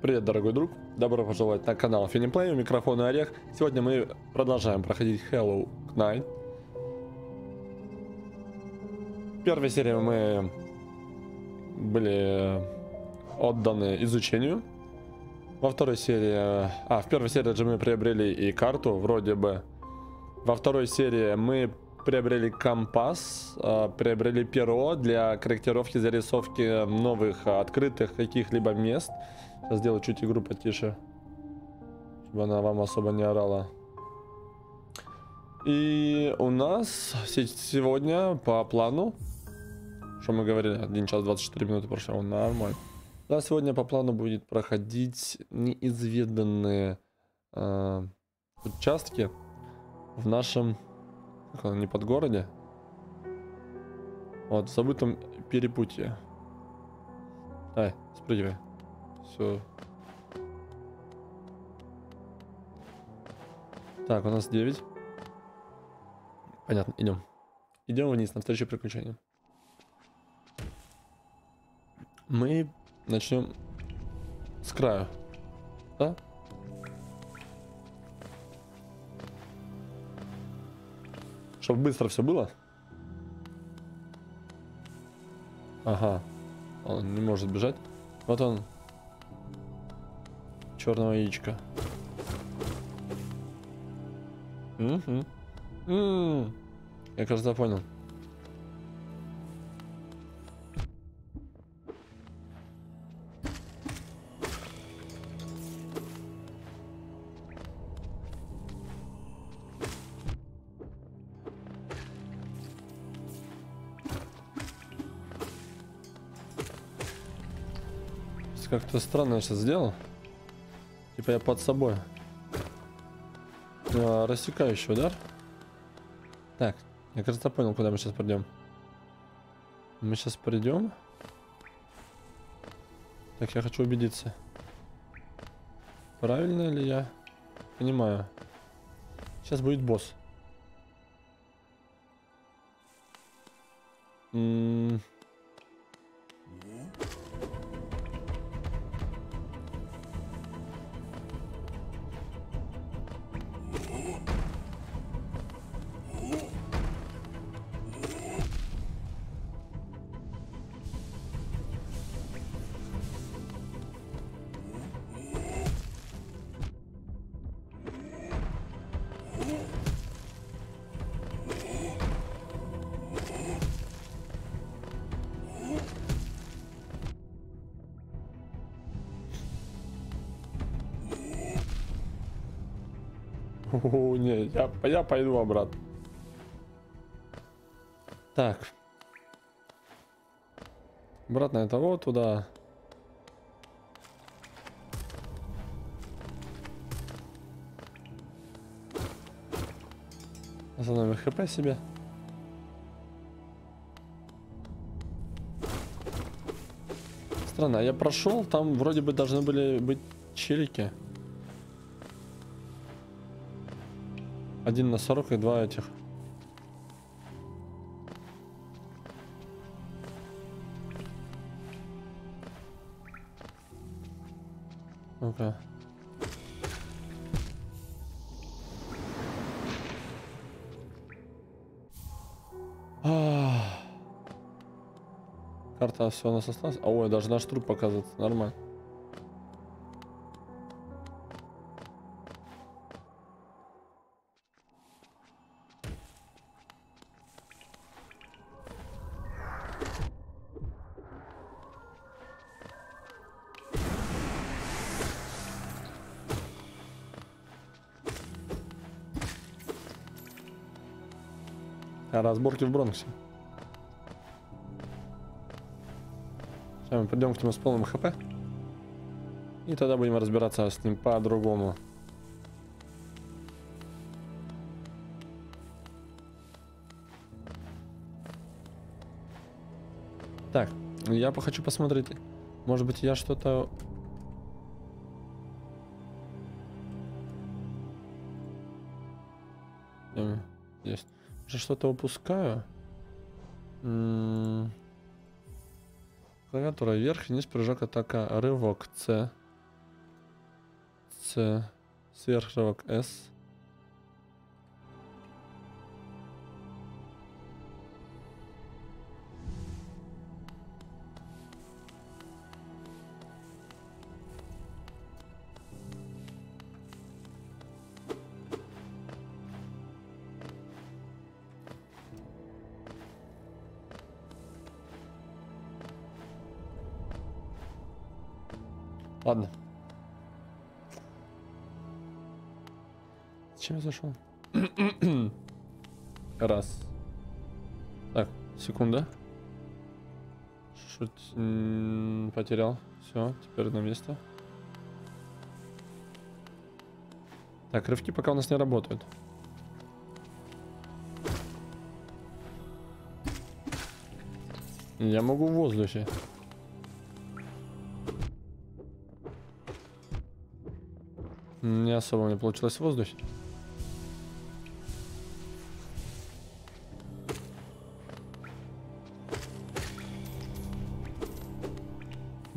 Привет, дорогой друг. Добро пожаловать на канал Финиплей, у микрофона Орех. Сегодня мы продолжаем проходить Hello Night. В первой серии мы были отданы изучению. Во второй серии... А, в первой серии же мы приобрели и карту, вроде бы. Во второй серии мы приобрели компас, а, приобрели перо для корректировки, зарисовки новых открытых каких-либо мест. Сейчас сделаю чуть игру потише, чтобы она вам особо не орала. И у нас сегодня по плану, что мы говорили, 1 час 24 минуты прошло, нормально. У нас сегодня по плану будет проходить неизведанные э, участки в нашем оно, не под городе? Вот, в забытом перепутье. Ай, спрыгивай. Все. Так, у нас 9. Понятно, идем. Идем вниз, навстречу приключениям. Мы начнем с краю. Да? Чтобы быстро все было. Ага. Он не может бежать. Вот он. Черного яичка. Угу. М Я, кажется, понял. Как-то странно сейчас сделал. Типа я под собой. А, рассекающий удар. Так, я кажется понял, куда мы сейчас придем. Мы сейчас придем. Так, я хочу убедиться. Правильно ли я понимаю? Сейчас будет босс. М я, пойду обратно. Так. Обратно это вот туда. Остановим хп себе. Странно, а я прошел, там вроде бы должны были быть челики. Один на 40 и два этих. Ну-ка. Карта все у нас осталась. А, ой, даже наш труп показывает. Нормально. Разборки в Бронксе. Сейчас мы придем к нему с полным хп. И тогда будем разбираться с ним по-другому. Так, я хочу посмотреть. Может быть, я что-то... если что-то упускаю... Клавиатура вверх, вниз, прыжок, атака, рывок, С. С. Сверх рывок, С. Зачем я зашел? Раз. Так, секунда. Шут... м, Потерял. Все, теперь на место. Так, рывки пока у нас не работают. Я могу в воздухе. Не особо мне получилось в воздухе.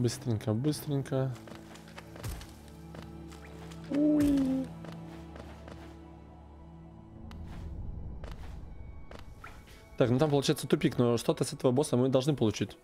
Быстренько, быстренько. Уи. Так, ну там получается тупик, но что-то с этого босса мы должны получить.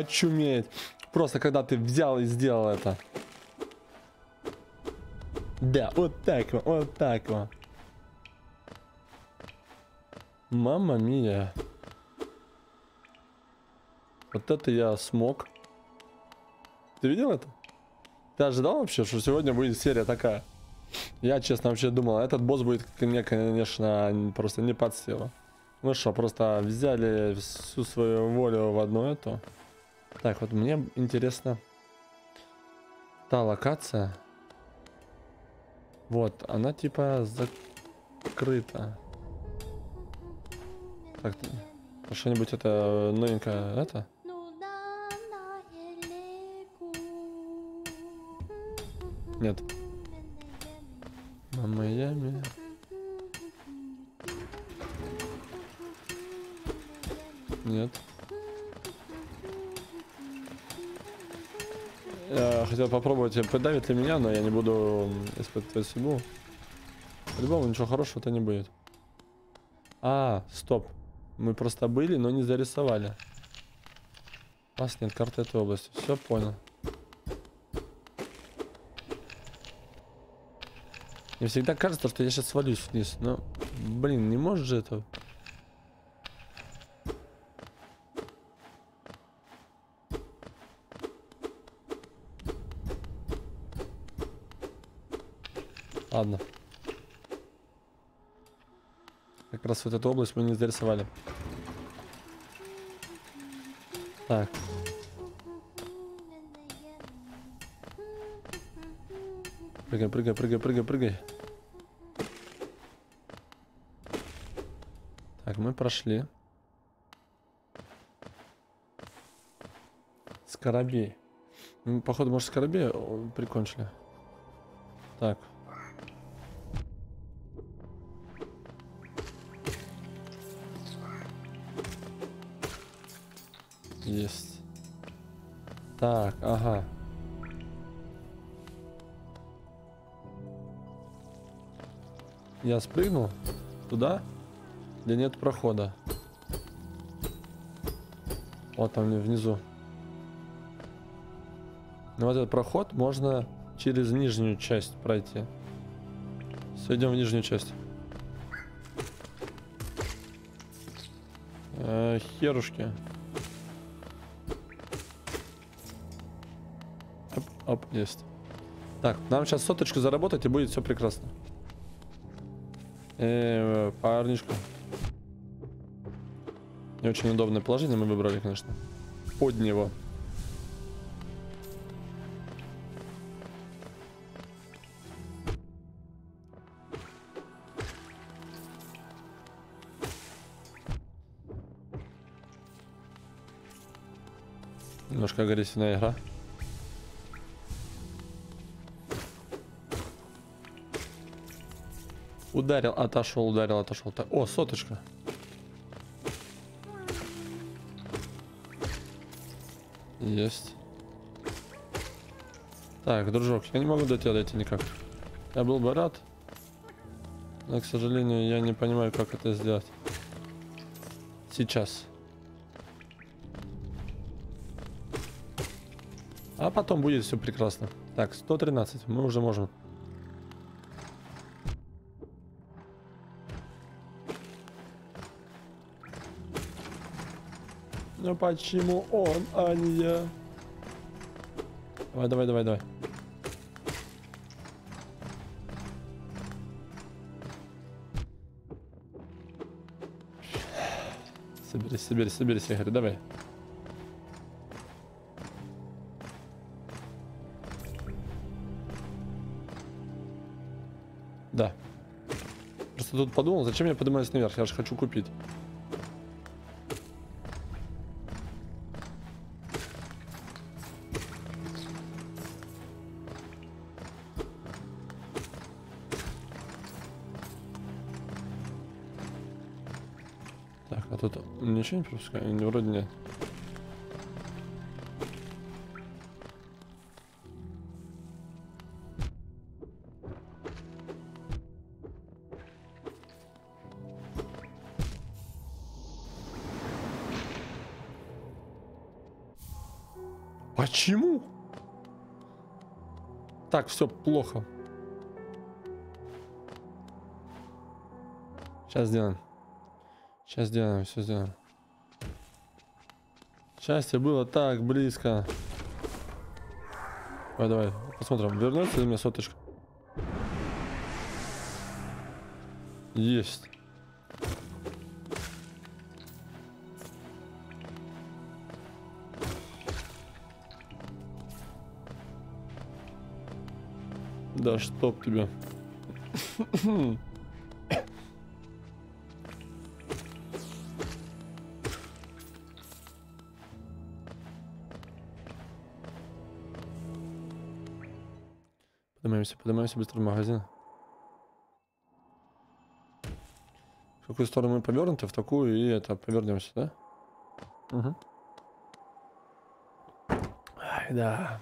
Очуметь. Просто когда ты взял и сделал это. Да, вот так вот, вот так вот. Мама мия. Вот это я смог. Ты видел это? Ты ожидал вообще, что сегодня будет серия такая? Я, честно, вообще думал, этот босс будет мне, конечно, просто не под силу. Ну что, просто взяли всю свою волю в одну эту. Так, вот мне интересно та локация. Вот, она типа закрыта. Так, что-нибудь это новенькое это? Нет. Мама Ями. Нет. Я хотел попробовать, подавит ли меня, но я не буду испытывать судьбу. По-любому ничего хорошего-то не будет. А, стоп. Мы просто были, но не зарисовали. У нас нет карты этой области. Все понял. Мне всегда кажется, что я сейчас свалюсь вниз. Но, блин, не может же это... Ладно. Как раз вот эту область мы не зарисовали. Так. Прыгай, прыгай, прыгай, прыгай, прыгай. Так, мы прошли. Скоробей. Мы, походу, может, скоробей прикончили. Так. Так, ага. Я спрыгнул туда, где нет прохода. Вот там внизу. Но вот этот проход можно через нижнюю часть пройти. Сойдем в нижнюю часть. Э, херушки. Оп, есть. Так, нам сейчас соточку заработать и будет все прекрасно. Э, парнишку. Не очень удобное положение мы выбрали, конечно. Под него. Немножко агрессивная игра. Ударил, отошел, ударил, отошел. О, соточка. Есть. Так, дружок, я не могу до тебя дойти никак. Я был бы рад. Но, к сожалению, я не понимаю, как это сделать. Сейчас. А потом будет все прекрасно. Так, 113. Мы уже можем. Ну почему он, а не я? Давай, давай, давай, давай. Соберись, соберись, соберись, Игорь, давай. Да. Просто тут подумал, зачем я поднимаюсь наверх? Я же хочу купить. А тут ничего не пропускаю? Вроде нет. Почему? Так, все плохо. Сейчас сделаем. Сейчас сделаем, все сделаем. Счастье было так близко. Давай, давай, посмотрим, вернется ли мне соточка. Есть. Да чтоб тебя. Поднимаемся, поднимаемся быстро в магазин. В какую сторону мы повернуты, в такую и это повернемся, да? Угу. Ай, да.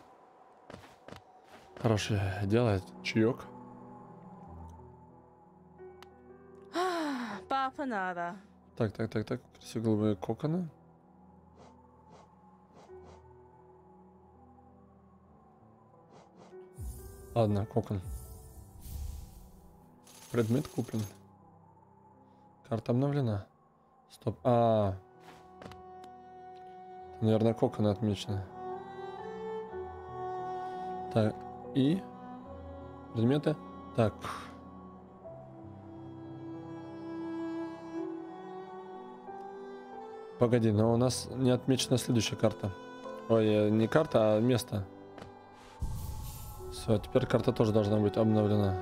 Хорошее дело, чаек. Папа надо. Так, так, так, так. Красивые коконы. Ладно, кокон. Предмет куплен. Карта обновлена. Стоп. А, -а, -а. наверное, коконы отмечены. Так, и предметы. Так. Погоди, но у нас не отмечена следующая карта. Ой, не карта, а место. Все, теперь карта тоже должна быть обновлена.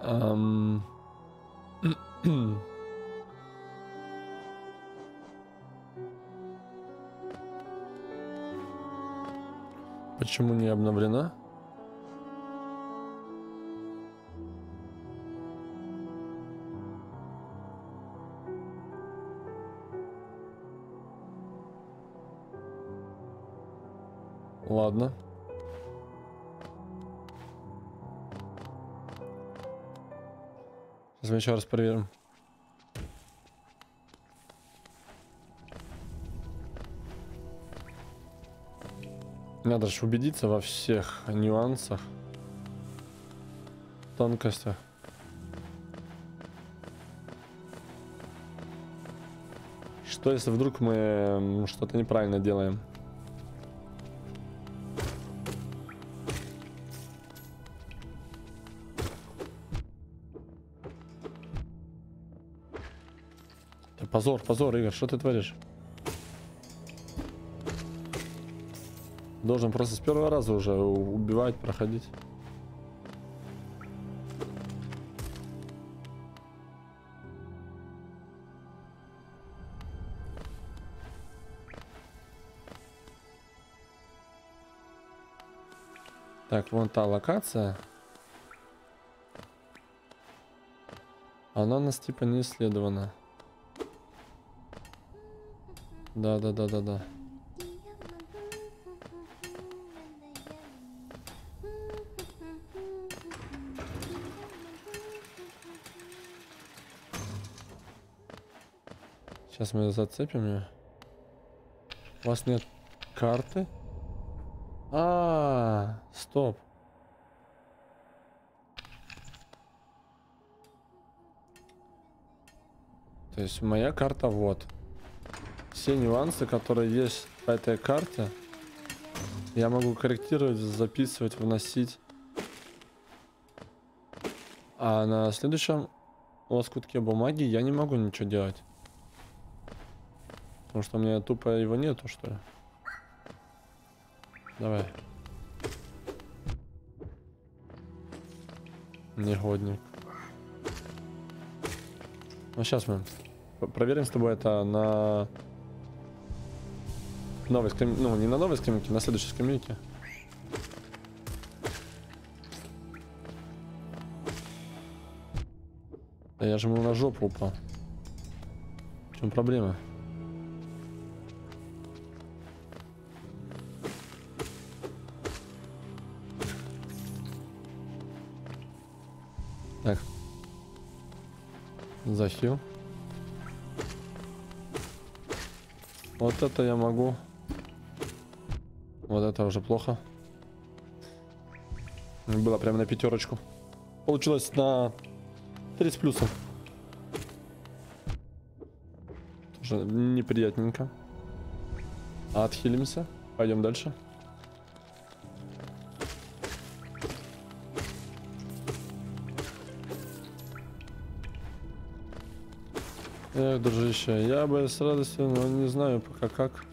Um... Почему не обновлена? Мы еще раз проверим. Надо же убедиться во всех нюансах, тонкостях. Что если вдруг мы что-то неправильно делаем? Позор, позор, Игорь, что ты творишь? Должен просто с первого раза уже убивать, проходить. Так, вон та локация. Она у нас типа не исследована. Да, да, да, да, да. Сейчас мы зацепим ее. У вас нет карты? А, стоп. То есть моя карта вот. Все нюансы, которые есть по этой карте, я могу корректировать, записывать, вносить. А на следующем лоскутке бумаги я не могу ничего делать. Потому что у меня тупо его нету, что ли. Давай. Негодник. Ну сейчас мы проверим с тобой это на новой скамейке. Ну, не на новой скамейке, на следующей скамейке. Да я же ему на жопу упал. В чем проблема? Так. Захил. Вот это я могу. Вот это уже плохо. Было прямо на пятерочку. Получилось на 30 плюсов. Тоже неприятненько. Отхилимся. Пойдем дальше. Эх, дружище, я бы с радостью, но не знаю пока как.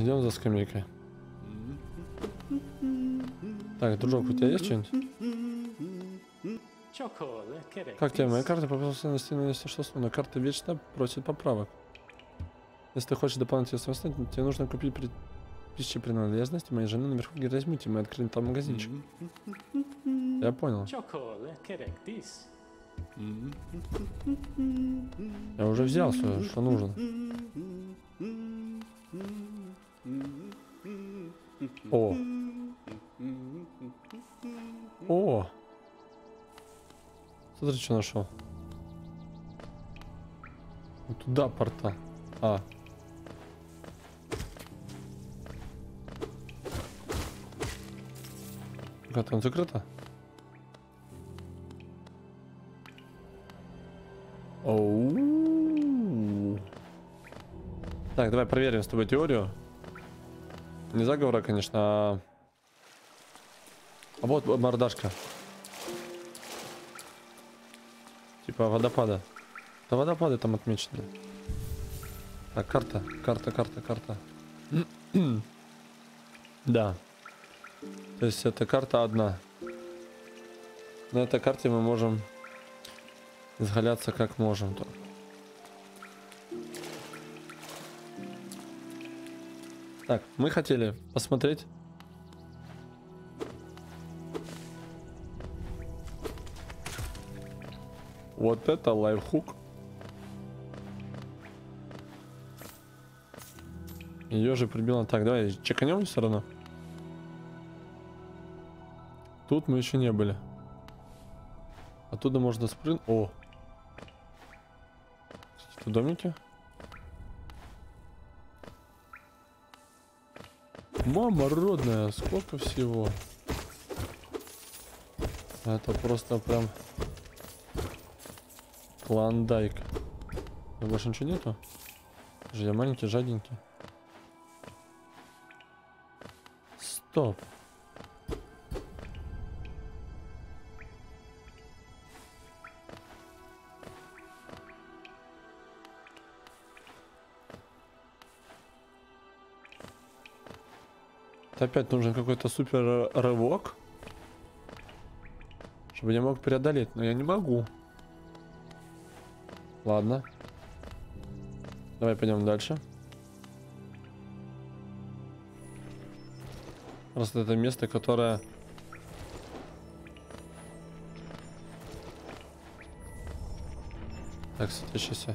Идем за скамейкой. Так, дружок, у тебя есть что-нибудь? Как тебе моя карта попался на стену, если что, но карта вечно просит поправок. Если ты хочешь дополнительно самостоятельно, тебе нужно купить при... пищи принадлежности моей жены наверху в Герасмите. Мы открыли там магазинчик. Я понял. Я уже взял все, что нужно. О. О. Смотри, что нашел. Вот туда порта. А. Как там закрыто? Оу. Так, давай проверим с тобой теорию. Не заговора, конечно, а... А вот мордашка. Типа водопада. Да водопады там отмечены. Так, карта, карта, карта, карта. да. То есть эта карта одна. На этой карте мы можем изгаляться как можем. Только. Так, мы хотели посмотреть. Вот это лайфхук. Ее же прибило. Так, давай чеканем все равно. Тут мы еще не были. Оттуда можно спрыгнуть. О! Какие-то домики. Мама родная, сколько всего. Это просто прям клондайк. Больше ничего нету? Я маленький, жаденький. Стоп. Опять нужен какой-то супер рывок. Чтобы я мог преодолеть, но я не могу. Ладно. Давай пойдем дальше. Просто это место, которое... Так. Раз,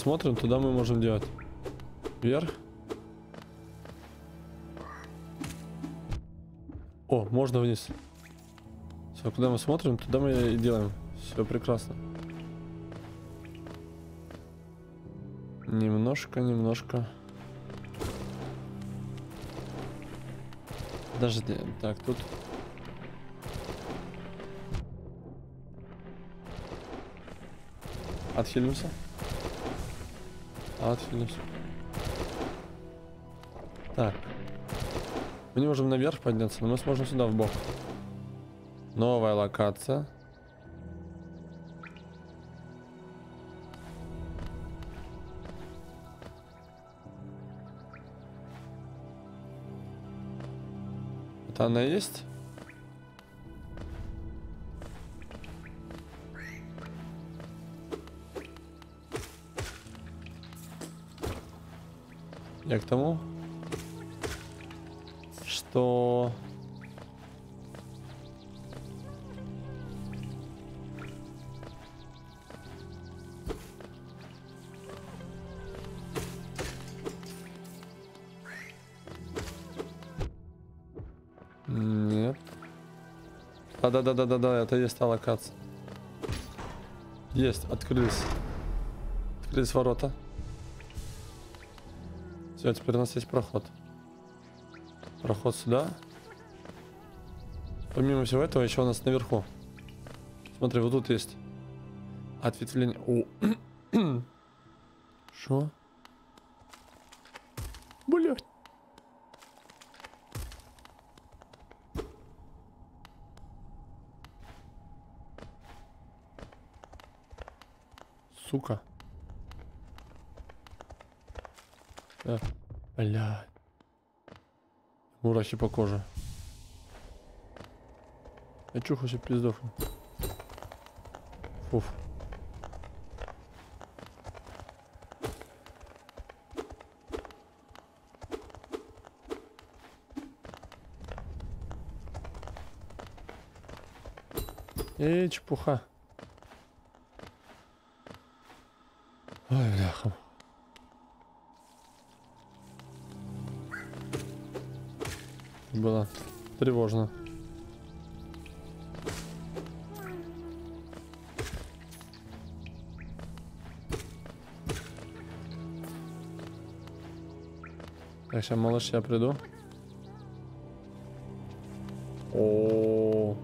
это куда мы смотрим, туда мы можем делать. Вверх. О, можно вниз. Все, куда мы смотрим, туда мы и делаем. Все прекрасно. Немножко, немножко. Подожди, так, тут... Отхилимся. Отхилимся. Так. Мы не можем наверх подняться, но мы сможем сюда в бок. Новая локация. Это она есть? Я к тому, что... Нет. Да-да-да-да-да, это есть та локация. Есть, открылись. Открылись ворота. Все, теперь у нас есть проход. Проход сюда. Помимо всего этого, еще у нас наверху. Смотри, вот тут есть ответвление. О. Что? Блять. Сука. Э, блядь. Мурахи по коже. Я чухаю себе пиздохну. Фуф. Эй, чепуха. Ой, бляха. Было тревожно. Так, сейчас, малыш, я приду. О,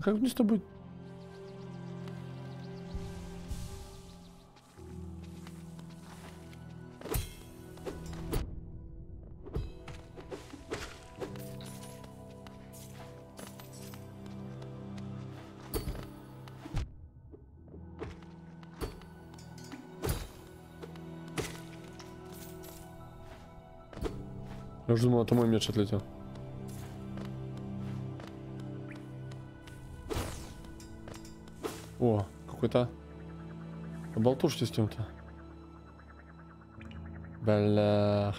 Как мне с тобой? Я уже думал, это мой меч отлетел. О, какой-то болтушки с кем-то. Блях.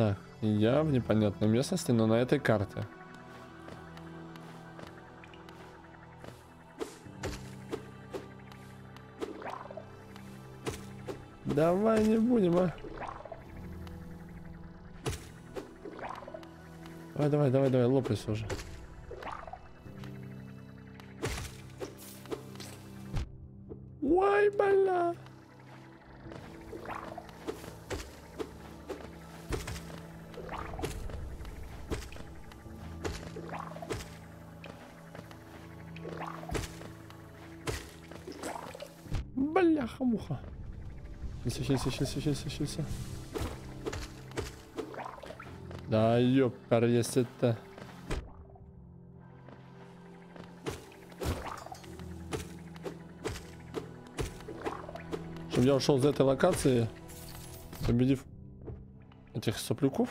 Так, я в непонятной местности, но на этой карте. Давай не будем, а. Давай, давай, давай, давай, лопайся уже. Щелься, щелься, щелься, щелься. Да ёппер, если это... Чтобы я ушел из этой локации, победив этих соплюков.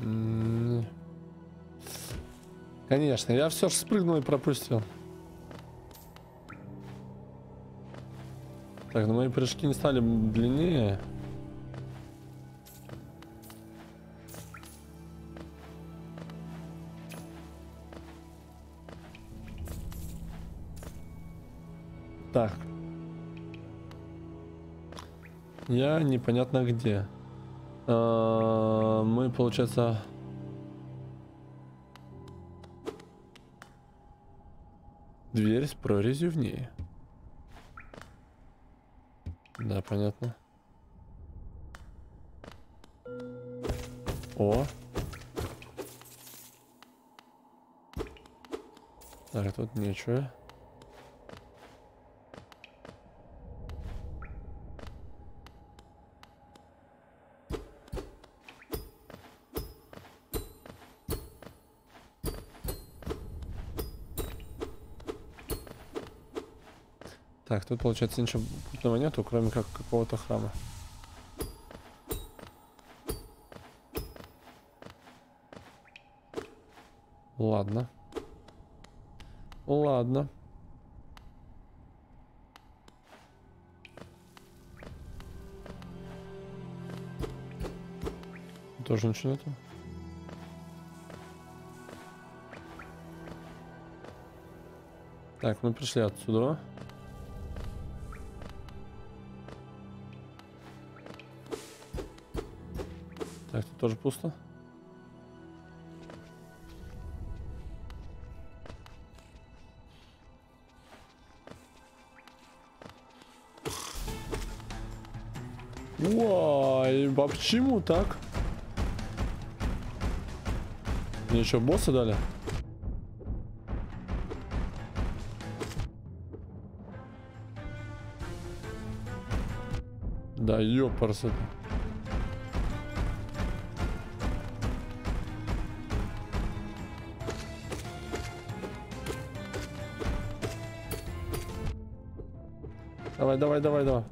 М, Конечно, я все же спрыгнул и пропустил. Так, ну мои прыжки не стали длиннее. Так. Я непонятно где. А, Мы, получается... Дверь с прорезью в ней. Да, понятно. О. Так, тут ничего. Тут получается ничего путного нету, кроме как какого-то храма. Ладно. Ладно. Тоже ничего нету. Так, мы пришли отсюда. Тоже пусто. Ой, а почему так? Мне еще босса дали? Да ёпарсы. Давай, давай, давай, давай.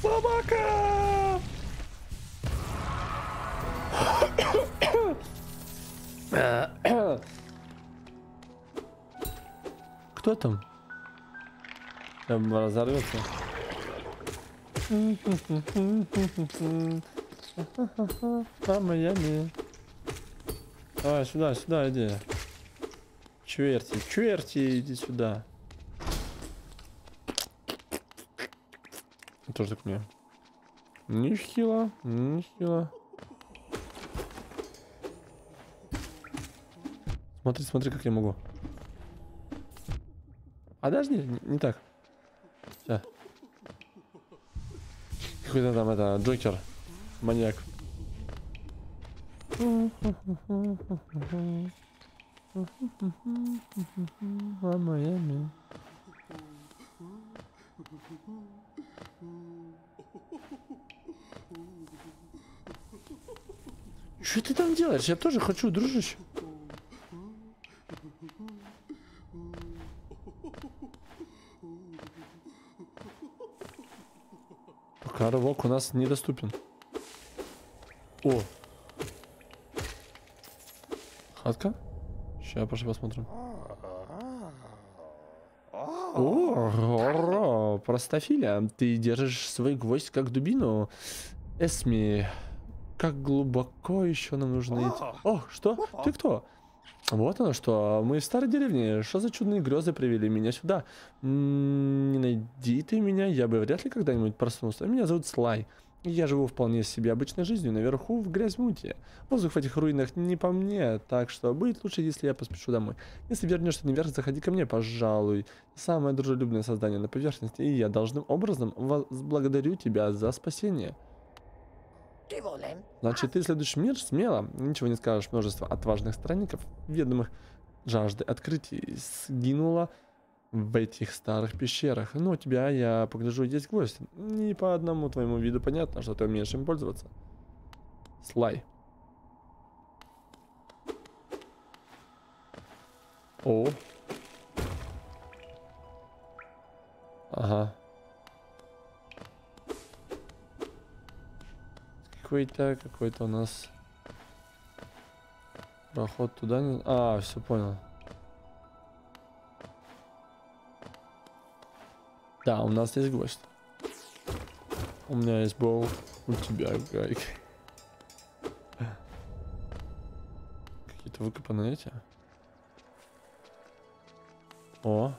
Собака! Кто там? Там разорвется. А, Майами. Давай, сюда, сюда иди. Черти, черти, иди сюда. Тоже так мне. Нехило, нехило. Смотри, смотри, как я могу. А даже не, не, так. Сейчас. Какой-то там это Джокер. Маньяк. А Майами. Что ты там делаешь? Я тоже хочу, дружище. Пока рывок у нас недоступен. О! Хатка? Сейчас пошли посмотрим. О, простофиля, ты держишь свой гвоздь как дубину. Эсми, как глубоко еще нам нужно идти? О, что? Ты кто? Вот оно что, мы в старой деревне. Что за чудные грезы привели меня сюда? Не найди ты меня, я бы вряд ли когда-нибудь проснулся. Меня зовут Слай. Я живу вполне себе обычной жизнью, наверху в Грязьмуте. Воздух в этих руинах не по мне, так что будет лучше, если я поспешу домой. Если вернешься наверх, заходи ко мне, пожалуй. Самое дружелюбное создание на поверхности, и я должным образом благодарю тебя за спасение. Значит, ты следуешь мир смело, ничего не скажешь, множество отважных странников, ведомых жажды открытий, сгинуло в этих старых пещерах. Но у тебя, я погляжу, есть гвоздь. Не по одному твоему виду понятно, что ты умеешь им пользоваться. Слай. О. Ага. Какой-то, какой-то у нас проход туда. А, все понял. Да, у нас есть гвоздь. У меня есть бол, у тебя гайк. Какие-то выкопанные эти. О.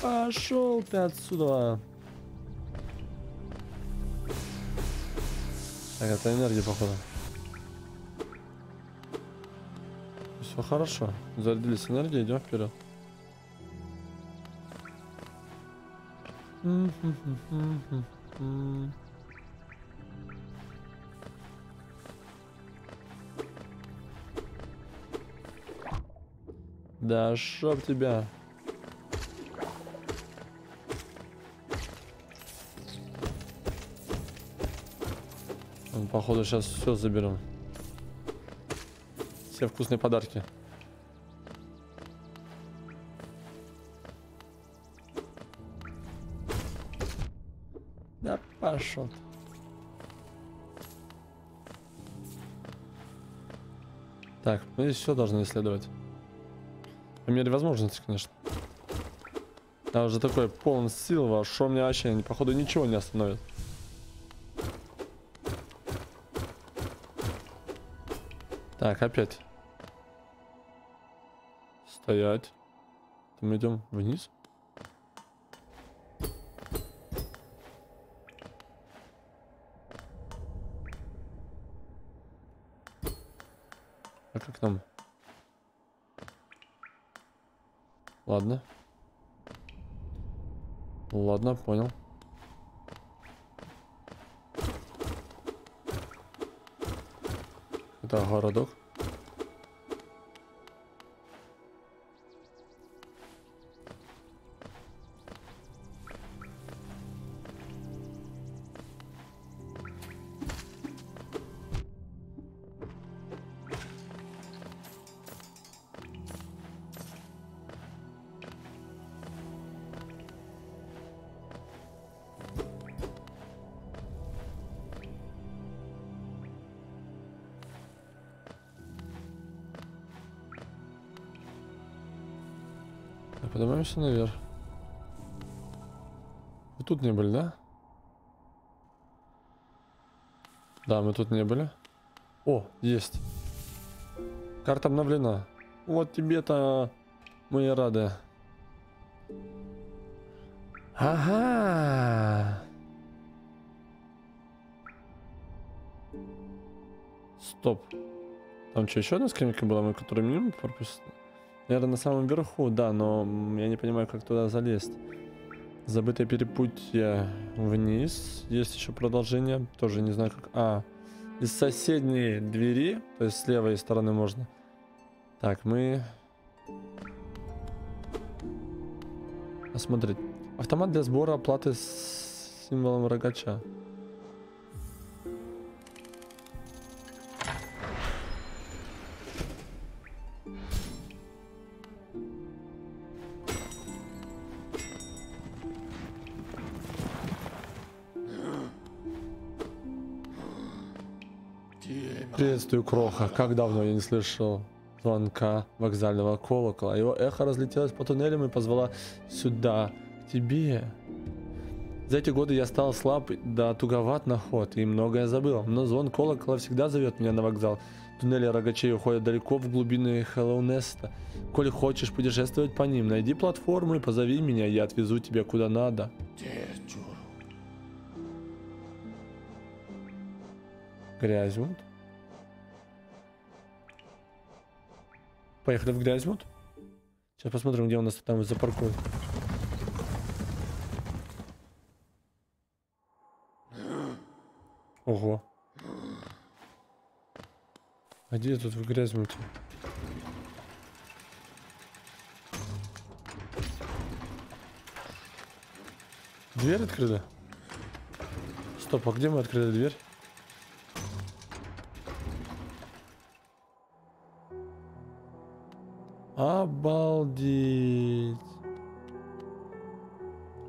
Пошел ты отсюда. Так, это энергия, походу. Все хорошо. Зарядились энергией, идем вперед. Да чтоб тебя. Он, походу, сейчас все заберем. Все вкусные подарки. Мы здесь все должны исследовать. По мере возможности, конечно. Я уже такой полон сил, что мне вообще, походу, ничего не остановит. Так, опять. Стоять. Мы идем вниз. Поднимаемся наверх. Вы тут не были, да? Да, мы тут не были. О, есть. Карта обновлена. Вот тебе-то мы и рады. Ага. Стоп. Там что, еще одна скринка была, мы которую мимо пропустили? Наверное, на самом верху, да, но я не понимаю, как туда залезть. Забытое перепутье вниз. Есть еще продолжение. Тоже не знаю, как... А, из соседней двери, то есть с левой стороны можно. Так, мы... Посмотреть. Автомат для сбора оплаты с символом рогача. Приветствую, Кроха. Как давно я не слышал звонка вокзального колокола. Его эхо разлетелось по туннелям и позвала сюда, к тебе. За эти годы я стал слаб да туговат на ход и многое забыл. Но звон колокола всегда зовет меня на вокзал. Туннели рогачей уходят далеко в глубины Хэллоунеста. Коли хочешь путешествовать по ним, найди платформу и позови меня, я отвезу тебя куда надо. Грязьмут. Поехали в Грязьмут. Сейчас посмотрим, где у нас там запаркуют. Ого. А где тут в Грязьмуте? Дверь открыта? Стоп, а где мы открыли дверь? Обалдеть.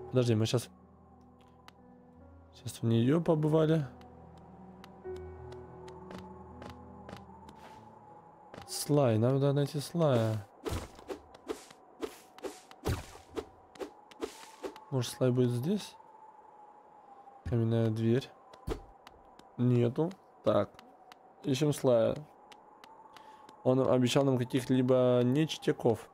Подожди, мы сейчас... Сейчас в нее побывали. Слай, нам надо найти слая. Может слай будет здесь? Каменная дверь. Нету. Так. Ищем слая. Он обещал нам каких-либо нечтяков.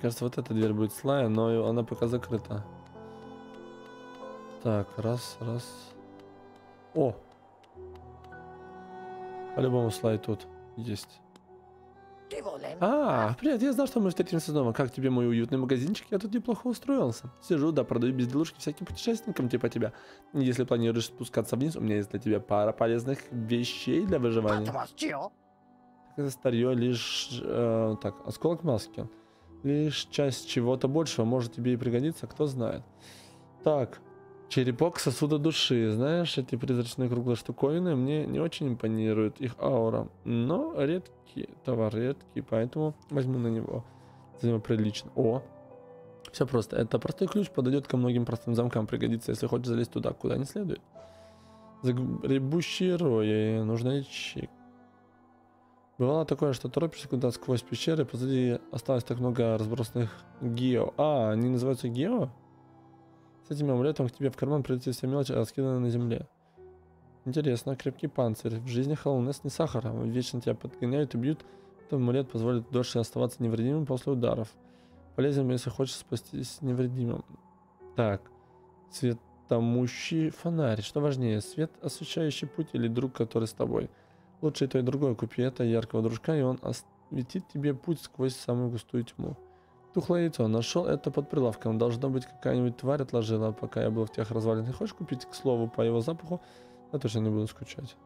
Кажется, вот эта дверь будет слая, но она пока закрыта. Так, раз, раз. О! По-любому слай тут есть. А, привет, я знал, что мы встретимся снова. Как тебе мой уютный магазинчик? Я тут неплохо устроился. Сижу, да, продаю безделушки всяким путешественникам типа тебя. Если планируешь спускаться вниз, у меня есть для тебя пара полезных вещей для выживания. Это старье лишь... Э, так, осколок маски. Лишь часть чего-то большего может тебе и пригодиться, кто знает. Так, черепок сосуда души. Знаешь, эти призрачные круглые штуковины мне не очень импонирует их аура. Но редкий, товар редкий, поэтому возьму на него. За него прилично. О, все просто. Это простой ключ подойдет ко многим простым замкам, пригодится, если хочешь залезть туда, куда не следует. Загребущие рои, нужна ячейка. Бывало такое, что торопишься куда сквозь пещеры, позади осталось так много разбросанных гео. А, они называются гео? С этим амулетом к тебе в карман прилетит вся мелочь, раскиданная на земле. Интересно, крепкий панцирь. В жизни Холлнес не сахара. Вечно тебя подгоняют и бьют. Этот амулет позволит дольше оставаться невредимым после ударов. Полезен, если хочешь спастись невредимым. Так. Светомущий фонарь. Что важнее, свет, освещающий путь или друг, который с тобой? Лучше и то, и другое. Купи это яркого дружка, и он осветит тебе путь сквозь самую густую тьму. Тухлое яйцо. Нашел это под прилавком. Должна быть какая-нибудь тварь отложила, пока я был в тех развалинах. Хочешь купить, к слову, по его запаху? Я точно не буду скучать.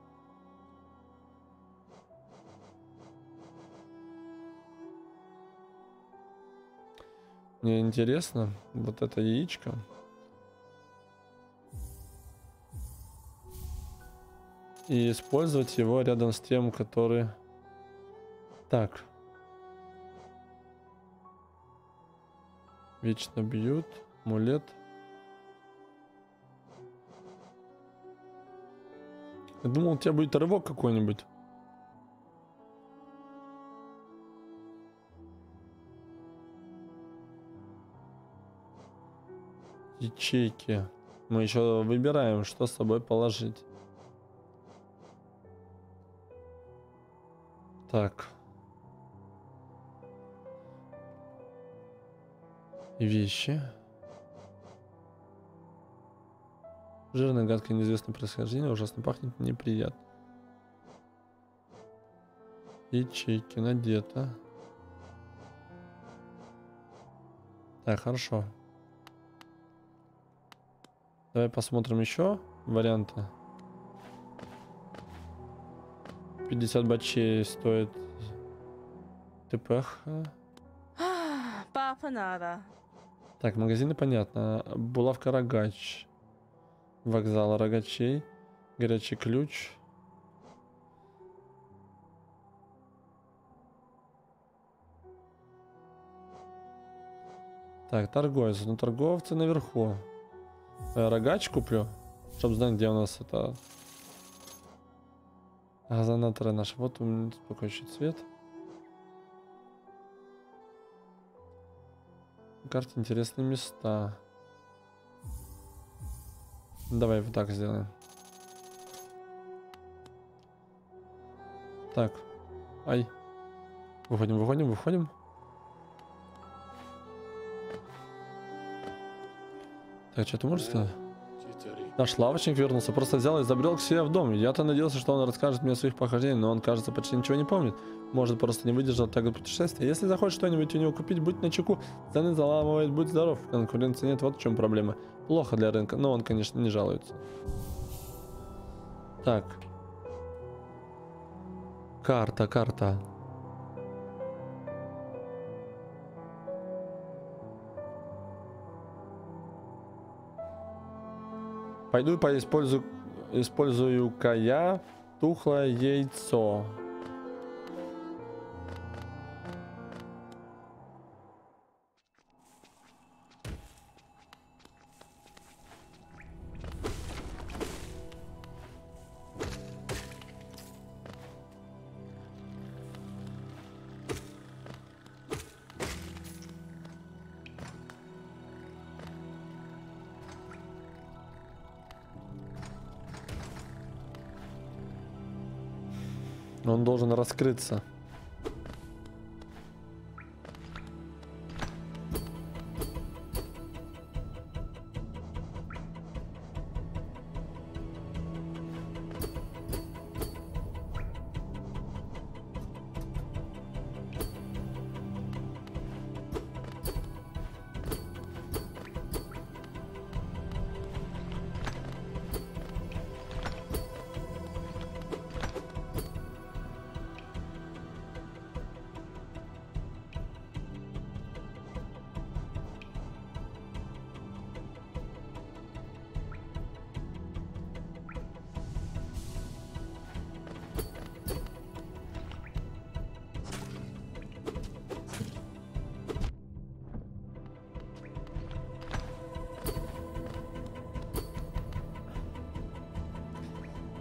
Мне интересно, вот это яичко. И использовать его рядом с тем, который... Так. Вечно бьют. Мулет. Я думал, у тебя будет рывок какой-нибудь. Ячейки. Мы еще выбираем, что с собой положить. Так. Вещи. Жирное, гадкое, неизвестное происхождение, ужасно пахнет, неприятно. Ячейки надето. Так, хорошо. Давай посмотрим еще варианты. 50 бачей стоит ТПХ. Папа надо. Так, магазины понятно. Булавка рогач. Вокзал рогачей. Горячий ключ. Так, торговец. Ну, торговцы наверху. Э, рогач куплю, чтобы знать, где у нас это... Газонаторы наши. Вот у меня успокоящий цвет. карте интересные места. Давай вот так сделаем. Так. Ай. Выходим, выходим, выходим. Так, что ты можешь сказать? Наш лавочник вернулся, просто взял и забрел к себе в дом. Я-то надеялся, что он расскажет мне о своих похождениях, но он, кажется, почти ничего не помнит. Может, просто не выдержал так путешествия. Если захочешь что-нибудь у него купить, будь начеку. Цены заламывает, будь здоров. Конкуренции нет, вот в чем проблема. Плохо для рынка, но он, конечно, не жалуется. Так. Карта, карта. Пойду поиспользую, использую-ка я тухлое яйцо. Должен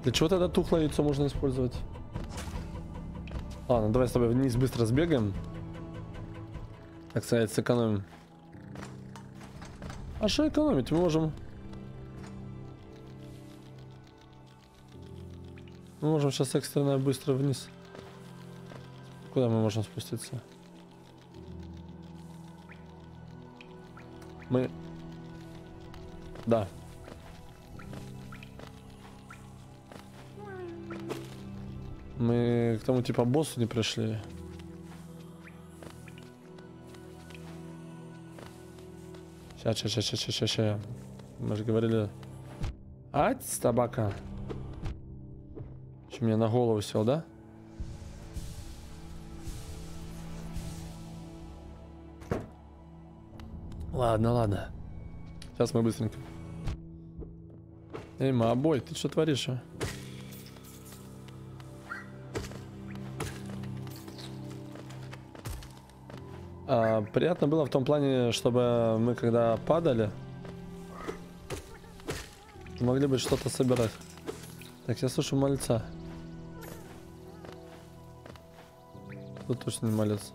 Для чего тогда тухлое яйцо можно использовать? Ладно, давай с тобой вниз быстро сбегаем. Так сказать, сэкономим. А что экономить? Мы можем... Мы можем сейчас экстренно быстро вниз. Куда мы можем спуститься? Мы... Да, тому типа боссу не пришли. Сейчас, сейчас, сейчас, сейчас, сейчас, сейчас. Мы же говорили... Ать, табака. Что, мне на голову сел, да? Ладно, ладно. Сейчас мы быстренько. Эй, Мабой, ты что творишь, а? А, приятно было в том плане, чтобы мы когда падали, могли бы что-то собирать. Так, я слышу мальца. Тут точно не малец.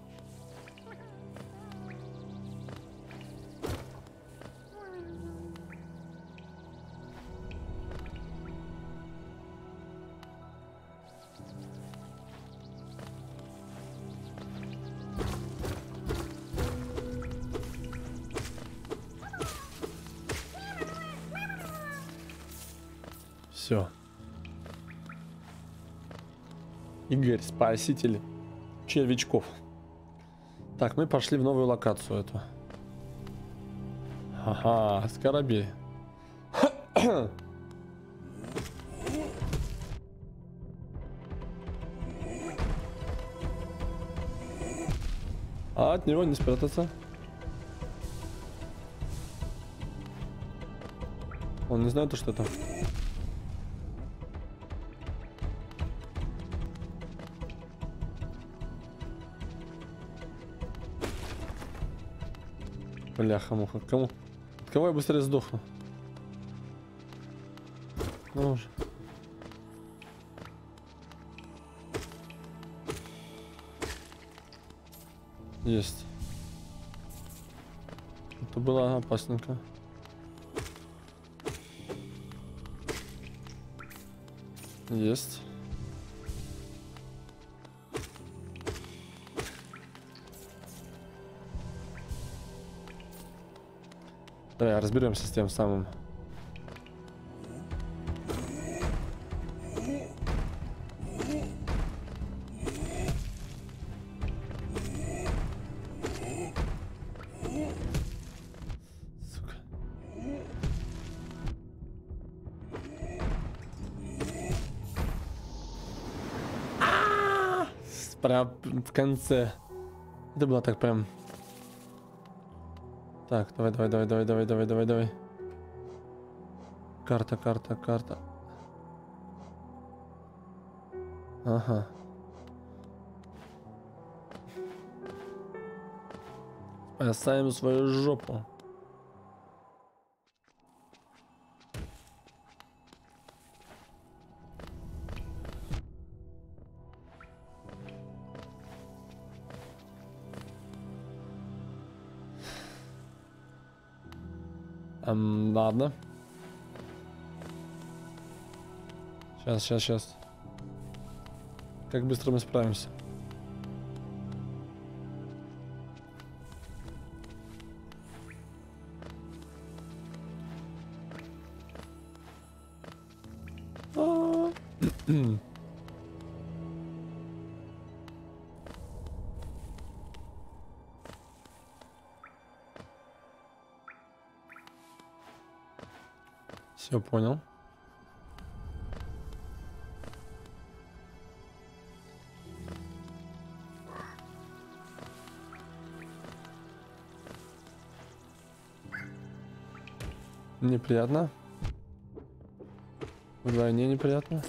Игорь, спаситель червячков. Так, мы пошли в новую локацию эту. Ага, скоробей. А от него не спрятаться. Он не знает, что это. Бляха-муха. Кому? От кого я быстрее сдохну? Ну уже. Есть. Это было опасненько. Есть. Давай разберемся с тем самым. А! Прям в конце. Это было так прям. Так, давай, давай, давай, давай, давай, давай, давай, давай. Карта, карта, карта. Ага. Спасаем свою жопу. Ладно. Сейчас, сейчас, сейчас. Как быстро мы справимся? А. Все понял. Неприятно. Вдвойне неприятно.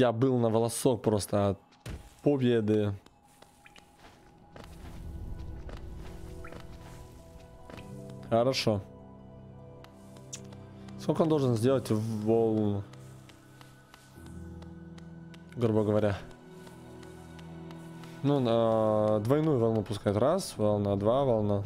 Я был на волосок просто от победы. Хорошо. Сколько он должен сделать волн? Грубо говоря. Ну, на двойную волну пускать. Раз, волна, два, волна.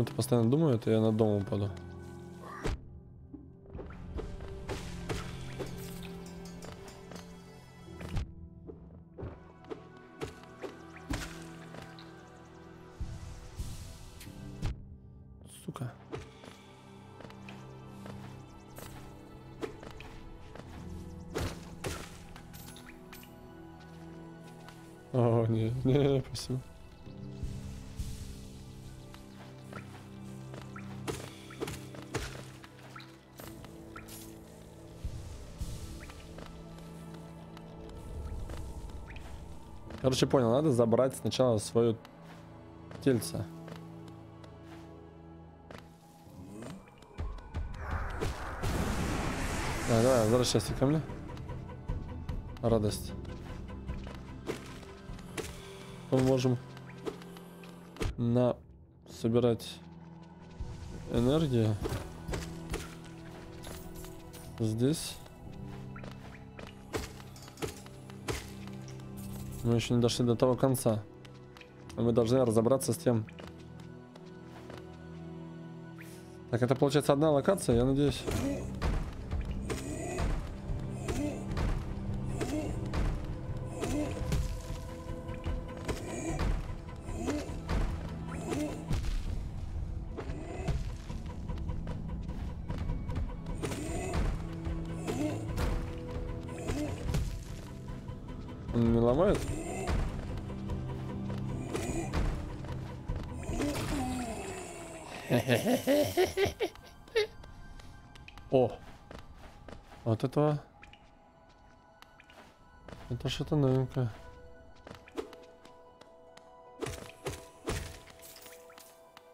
Почему-то постоянно думаю, это я на дом упаду. Короче, понял, надо забрать сначала свое тельце. Давай, давай, возвращайся ко мне. Радость. Мы можем на собирать энергию здесь. Мы еще не дошли до того конца. Мы должны разобраться с тем. Так, это получается одна локация, я надеюсь. Что-то новенькое.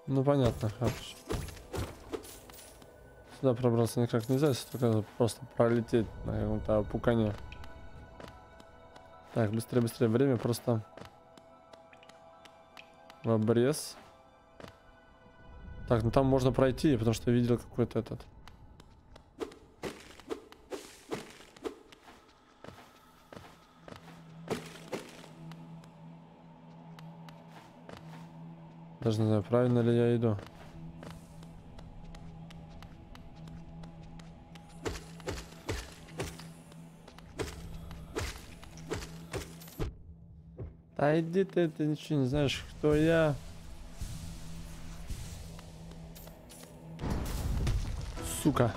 Ну понятно, хорошо. Сюда пробраться никак нельзя, только просто пролететь на каком-то пукане. Так, быстрее, быстрее. Время просто в обрез. Так, ну там можно пройти, потому что видел какой-то этот. Даже не знаю, правильно ли я иду. Да иди ты, ты ничего не знаешь, кто я. Сука.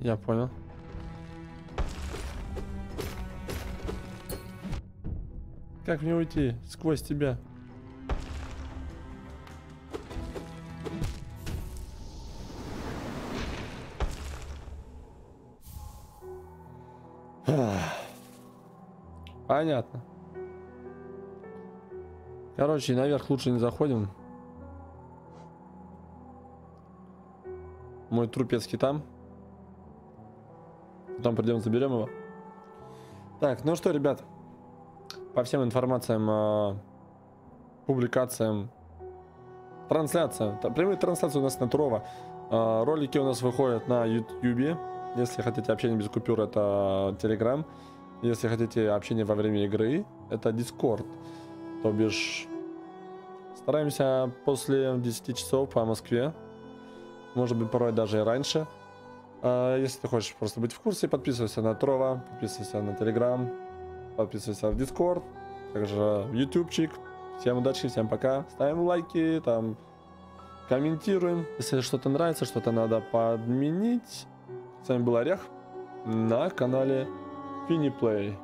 Я понял. Как мне уйти сквозь тебя? Понятно. Короче, наверх лучше не заходим. Мой трупецкий там. Потом придем, заберем его. Так, ну что, ребят. По всем информациям, э, публикациям, трансляциям. Прямые трансляции у нас на Турова. Э, ролики у нас выходят на YouTube. Если хотите общение без купюр, это Telegram. Если хотите общение во время игры, это Discord. То бишь, стараемся после 10 часов по Москве. Может быть, порой даже и раньше. А если ты хочешь просто быть в курсе, подписывайся на Трова, подписывайся на Telegram, подписывайся в Discord, также в YouTubeчик. Всем удачи, всем пока. Ставим лайки, там комментируем. Если что-то нравится, что-то надо подменить. С вами был Орех на канале Finiplay.